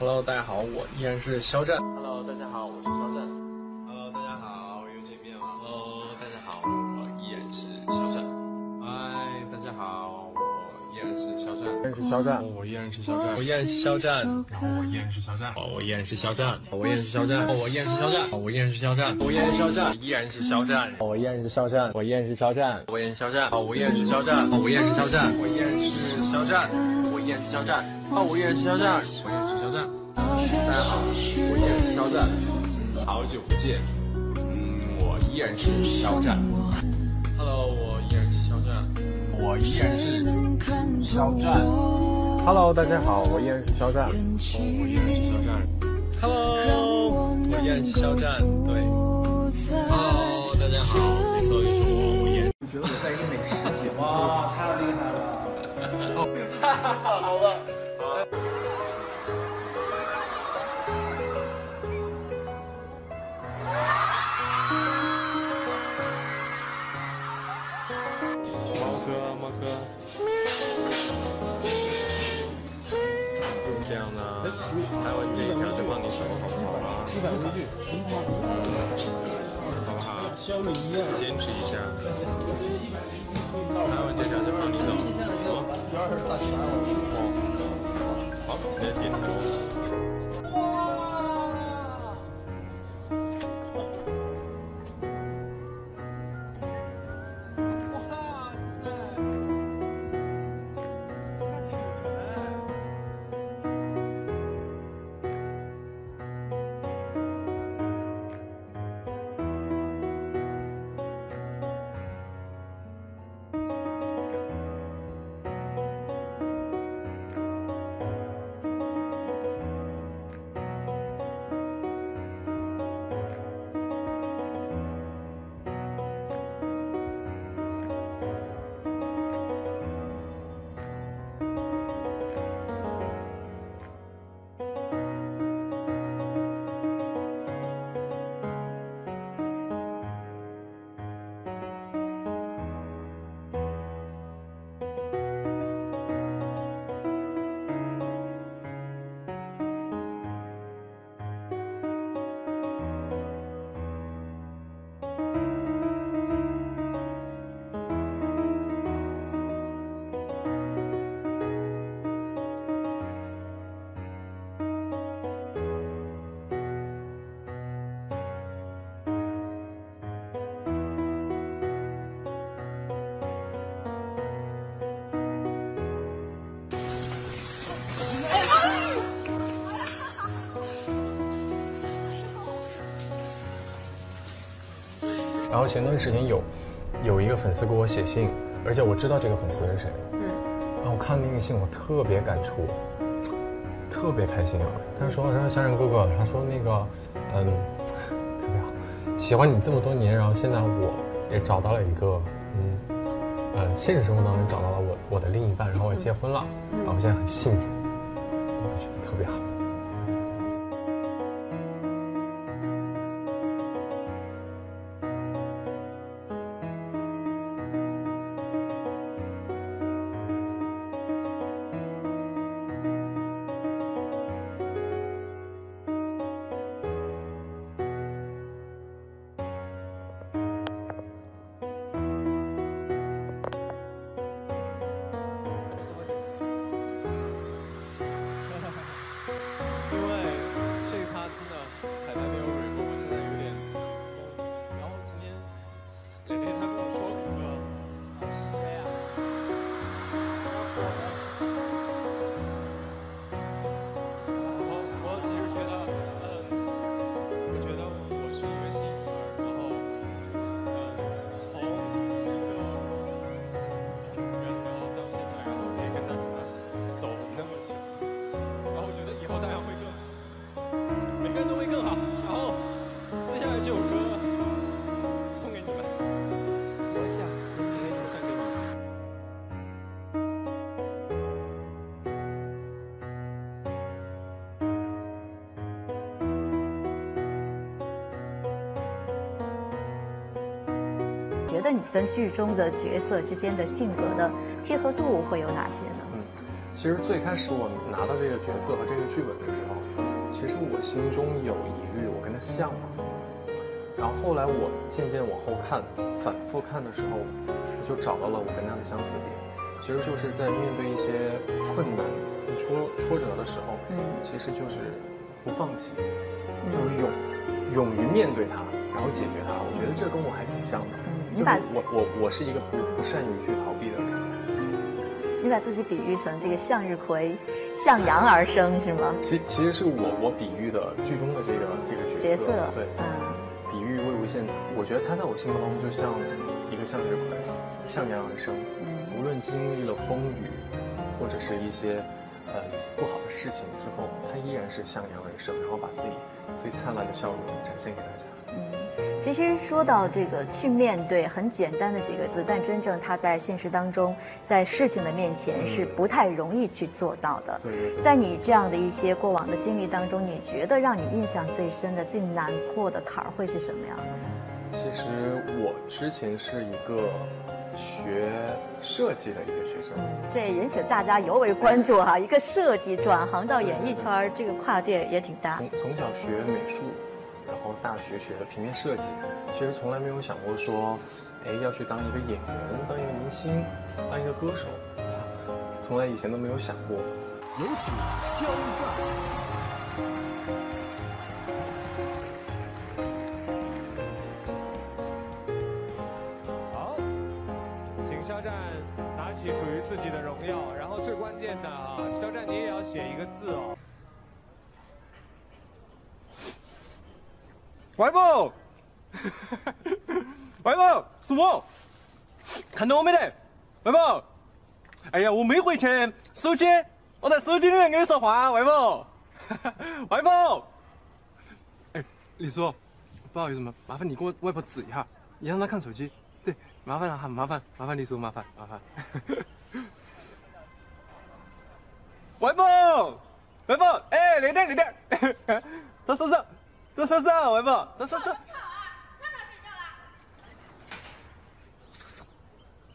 Hello，大家好，我依然是肖战。Hello，大家好，我是肖战。Hello，大家好，又见面了。Hello，大家好，我依然是肖战。嗨，大家好，我依然是肖战。是肖战，我依然是肖战。我依然是肖战，然后我依然是肖战。我依然是肖战，我依然是肖战，我依然是肖战，我依然是肖战，我依然是肖战，依然是肖战，我依然是肖战，我依然是肖战，我依然是肖战，我依然是肖战，我依然是肖战，我依然是肖战，我依然是肖战，啊，我依然是肖战，我依然是肖战。大家好，我依然是肖战，好久不见，嗯，我依然是肖战。Hello，我依然是肖战。我依然是肖战。Hello，大家好，我依然是肖战。我依然是肖战。Hello，我依然是肖战。对。Hello，大家好，没错，就是我，我依然。我觉得我在一个美食节目，哇，太厉害了！猫试。一下。台湾这条就放你走。然后前段时间有有一个粉丝给我写信，而且我知道这个粉丝是谁。嗯。然后我看那个信，我特别感触，特别开心啊。他说：“他说夏然哥哥，他说那个，嗯，特别好，喜欢你这么多年，然后现在我也找到了一个，嗯，呃，现实生活当中找到了我我的另一半，然后我结婚了，然后我现在很幸福，我觉得特别好。”更好。然后接下来这首歌送给你们，我想，我想给你。觉得你跟剧中的角色之间的性格的贴合度会有哪些呢？嗯其实最开始我拿到这个角色和这个剧本的时候，其实我心中有疑虑，我跟他像吗？然后后来我渐渐往后看，反复看的时候，我就找到了我跟他的相似点。其实就是在面对一些困难、挫挫折的时候，嗯其实就是不放弃，就是勇勇于面对它，然后解决它。我觉得这跟我还挺像的。就是我我我是一个不不善于去逃避的人。你把自己比喻成这个向日葵向阳而生是吗？其其实是我我比喻的剧中的这个这个角色，角色，对，嗯比喻魏无羡，我觉得他在我心目中就像一个向日葵，向阳而生。嗯无论经历了风雨，或者是一些呃不好的事情之后，他依然是向阳而生，然后把自己最灿烂的笑容展现给大家。嗯，其实说到这个去面对，很简单的几个字，但真正他在现实当中，在事情的面前是不太容易去做到的。对。在你这样的一些过往的经历当中，你觉得让你印象最深的、最难过的坎儿会是什么样的？其实我之前是一个学设计的一个学生，这也引起了大家尤为关注哈、一个设计转行到演艺圈儿，这个跨界也挺大。从从小学美术，然后大学学的平面设计，其实从来没有想过说，哎，要去当一个演员，当一个明星，当一个歌手，从来以前都没有想过。有请肖战。好，请肖战拿起属于自己的荣耀，然后最关键的啊，肖战你也要写一个字哦。外婆，外婆是我，看到我没得？外婆，哎呀，我没回去，手机，我在手机里面跟你说话，外婆，外婆，哎，李叔，不好意思嘛，麻烦你给我外婆指一下，你让她看手机，对，麻烦了哈，麻烦，麻烦李叔，麻烦，麻烦。外婆，外婆，哎，那点那点，走走走，走走走，外婆，走走走。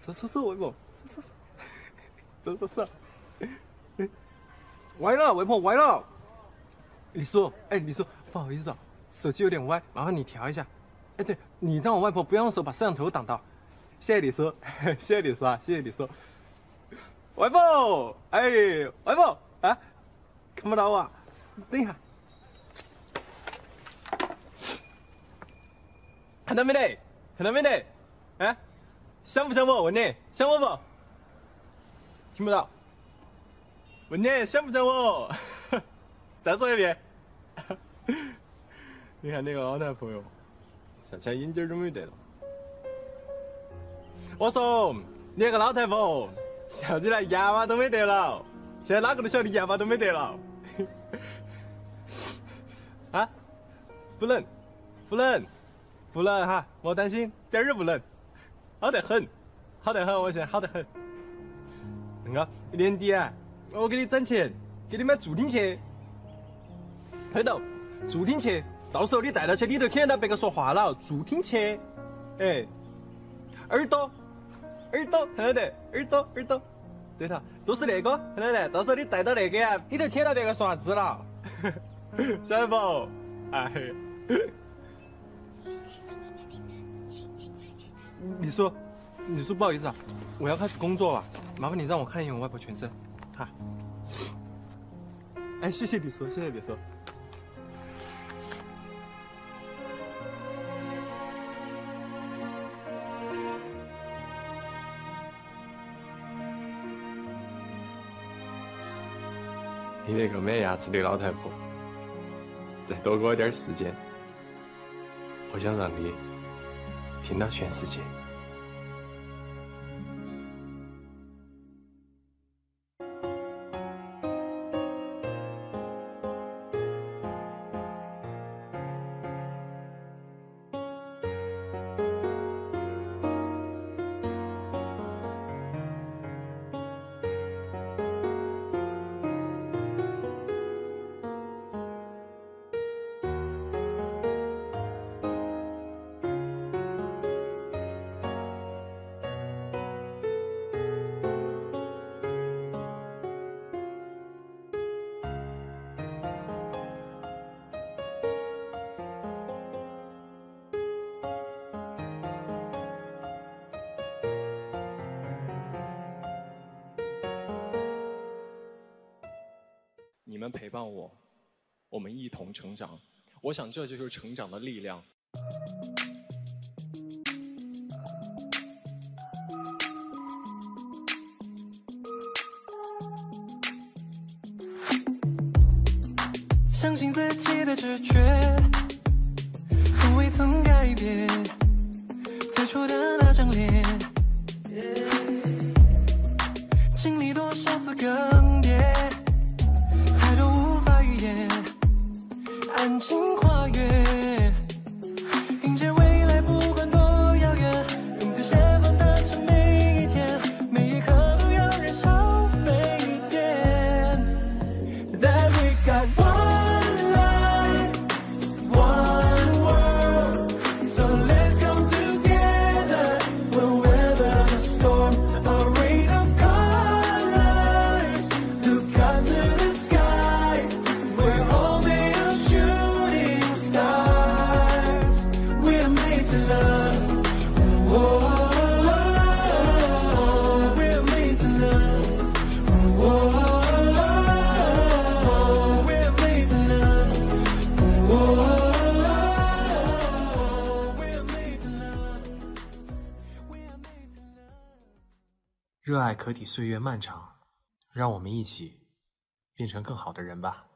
走走走，外婆，走走走，走走走。歪了，外婆歪了。李叔，哎，李叔，不好意思啊，手机有点歪，麻烦你调一下。哎，对你让我外婆不要用手把摄像头挡到。谢谢李叔，谢谢李叔啊，谢谢李叔。外婆，哎，外婆啊，看不到啊，等一看到没得？看到没得？哎，想不想我？问你，想我不？听不到。问你想不想我？再说一遍。你看那个老太婆哟，上前眼镜儿都没得了。我说你那个老太婆，笑起来牙巴都没得了，现在哪个都晓得牙巴都没得了。啊？不能，不能。不冷哈，莫担心，点儿也不冷，好得很，好得很，我现在好得很。那个年底啊，我给你攒钱，给你买助听器。黑豆，助听器，到时候你带到去里头听得到别个说话了，助听器，哎，耳朵，耳朵，看到得，耳朵，耳朵，对头，都是那个，看到得，到时候你带到那个啊，里头听到别个说啥子了，晓得不？哎。你说，你说不好意思啊，我要开始工作了，麻烦你让我看一眼我外婆全身，哈。哎，谢谢李叔，谢谢李叔。你那个没牙齿的老太婆，再多给我点时间，我想让你听到全世界。们陪伴我，我们一同成长。我想这就是成长的力量。相信自己的直觉，从未曾改变。最初的那张脸，经历多少次更安静跨越，爱可抵岁月漫长，让我们一起变成更好的人吧。